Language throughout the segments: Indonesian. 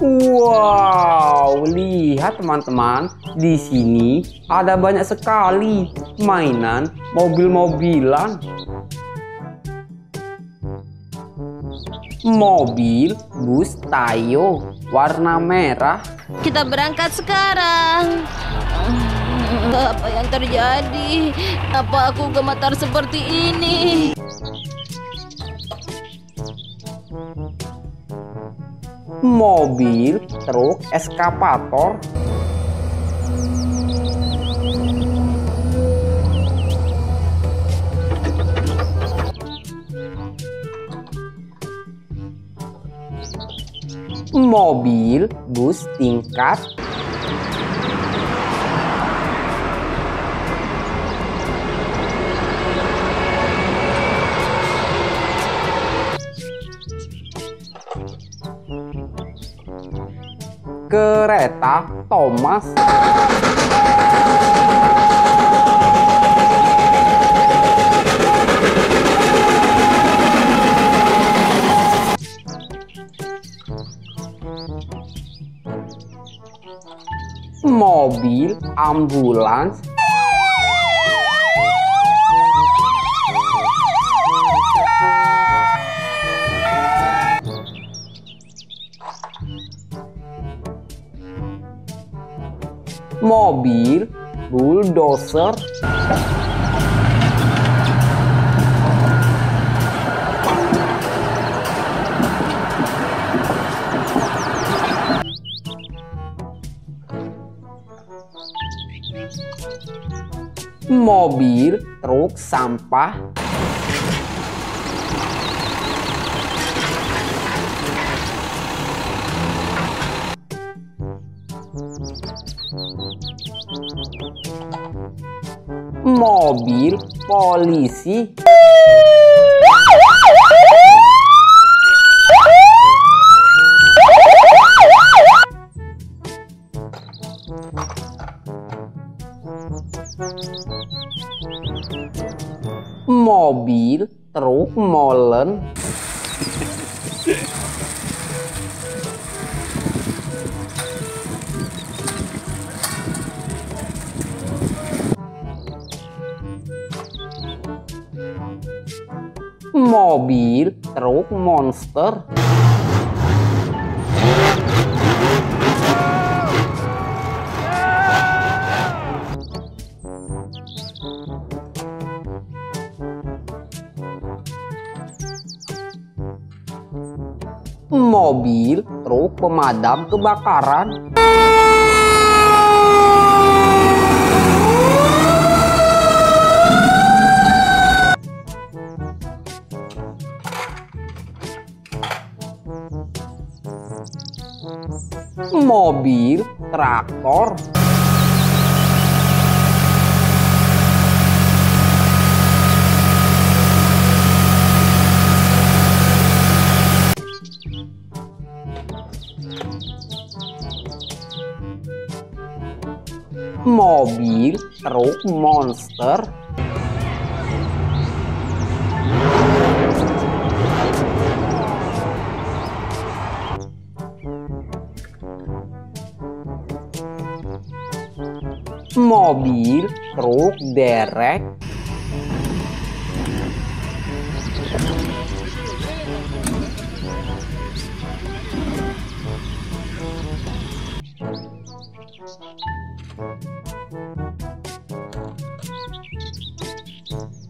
Wow, lihat teman-teman, di sini ada banyak sekali mainan mobil-mobilan. Mobil bus Tayo warna merah. Kita berangkat sekarang. Apa yang terjadi? Apa aku gemetar seperti ini? Mobil, truk, eskapator. Mobil, bus tingkat, kereta Thomas. Mobil ambulans mobil, bulldozer, mobil, truk sampah, mobil polisi. Mobil truk molen. Mobil, truk, monster. Mobil, truk pemadam kebakaran. Mobil, traktor, mobil, truk, monster, mobil, truk, derek,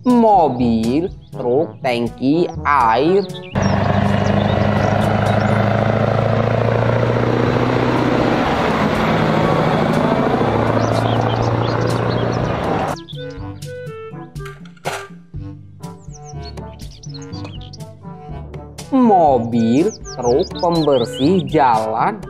mobil, truk, tangki, air, pembersih jalan.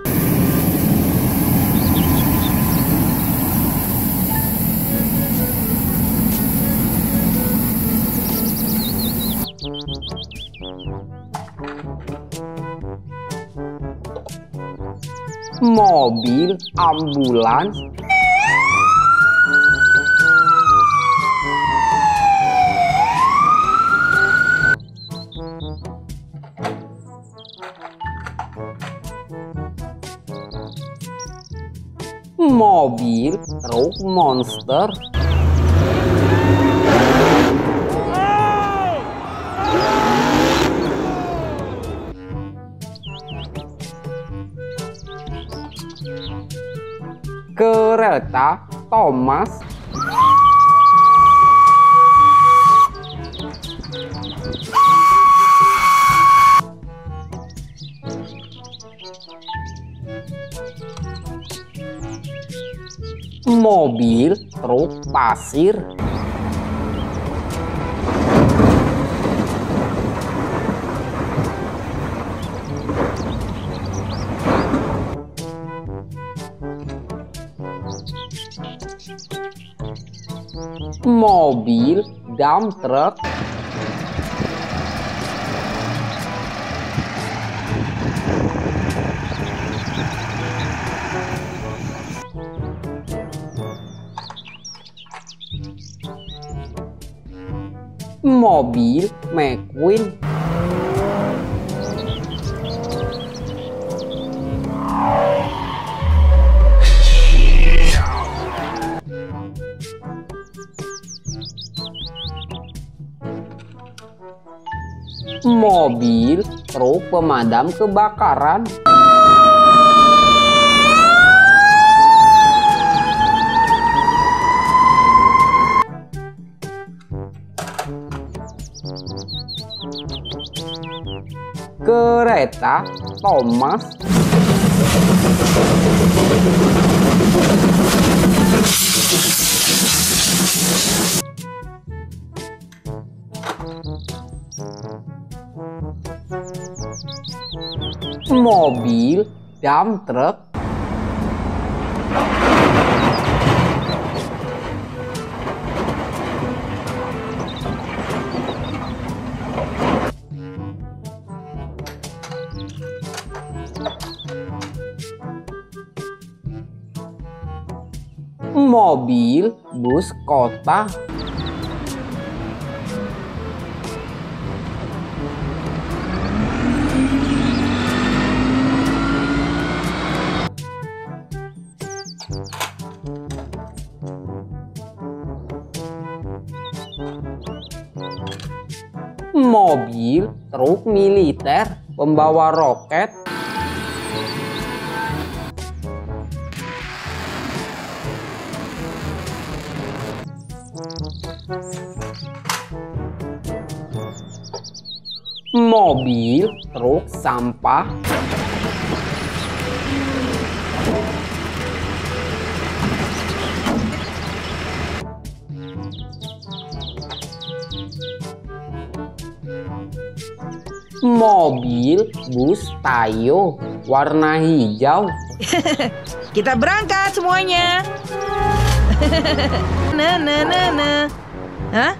Mobil ambulans mobil truk monster, kereta Thomas, mobil truk pasir, mobil dump truck, mobil McQueen, mobil truk pemadam kebakaran, kereta Thomas, mobil dump truck, mobil bus kota, mobil truk militer pembawa roket, mobil truk sampah, mobil bus Tayo warna hijau, Kita berangkat semuanya. nah, nah, nah, nah. Hah?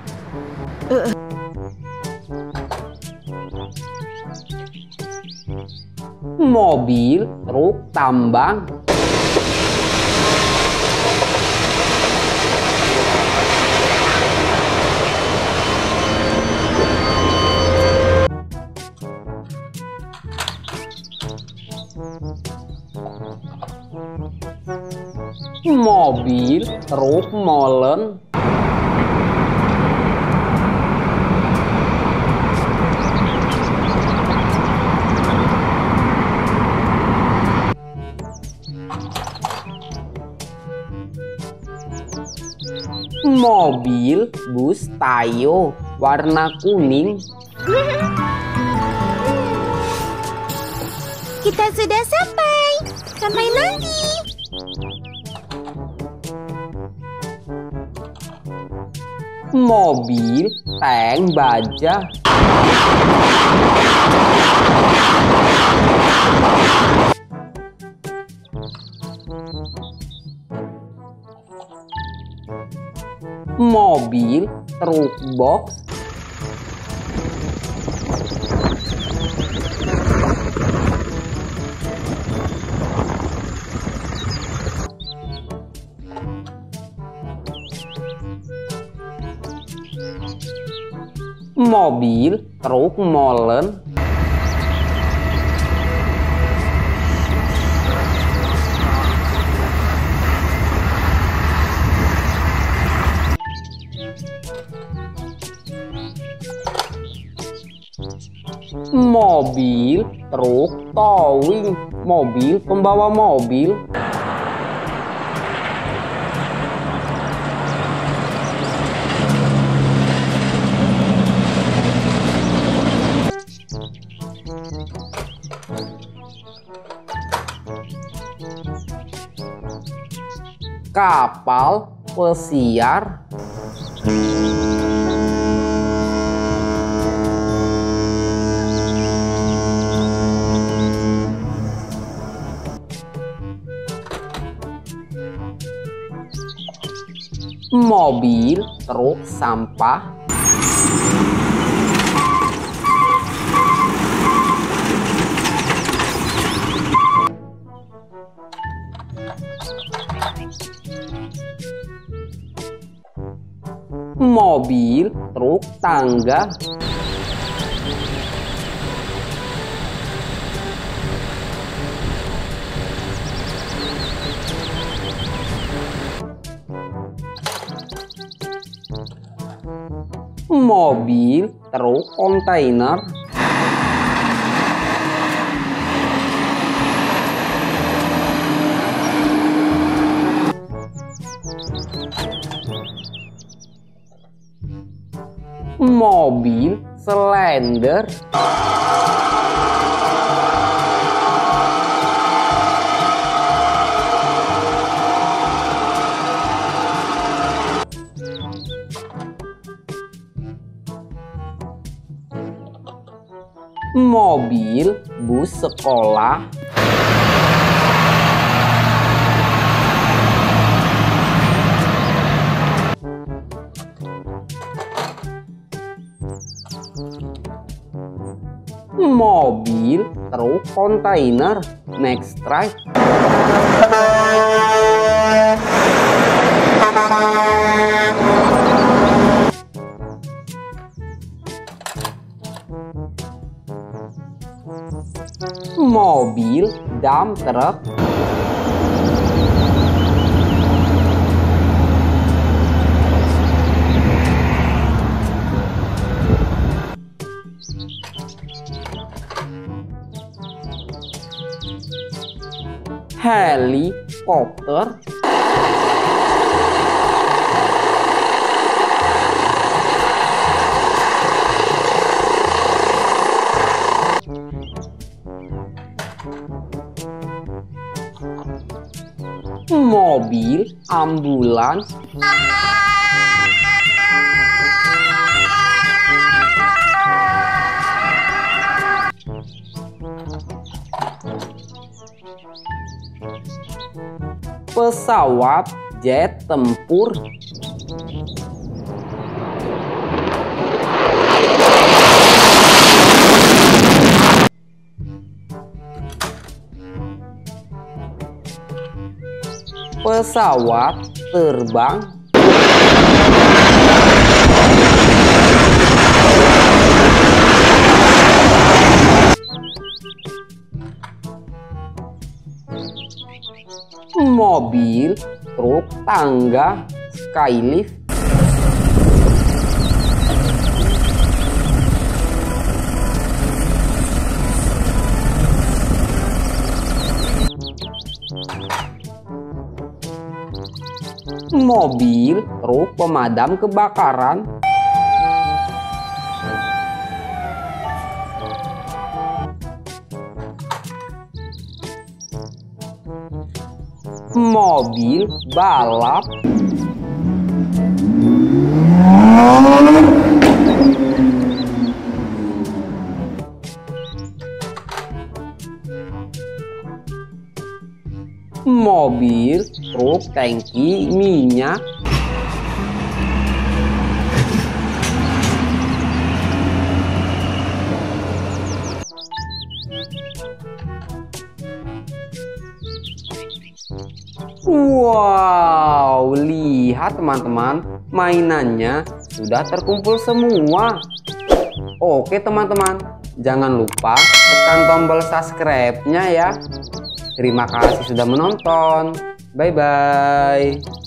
Mobil truk tambang, mobil truk molen, mobil bus Tayo warna kuning, Kita sudah sampai. Sampai nanti. mobil tank baja, mobil truk box, mobil truk molen, mobil, truk, towing, mobil pembawa mobil. Kapal pesiar mobil, truk, sampah, mobil, truk, tangga, mobil, truk, kontainer, mobil, slender, mobil, bus sekolah, mobil, truk, kontainer, next strike, mobil, dump truck, helikopter, mobil, ambulans, pesawat, jet tempur, pesawat terbang, mobil, truk, tangga, skylift, mobil, truk pemadam kebakaran, mobil balap, mobil, truk, tangki, minyak, Wow, lihat teman-teman, mainannya sudah terkumpul semua. Oke teman-teman, jangan lupa tekan tombol subscribe-nya ya. Terima kasih sudah menonton. Bye-bye.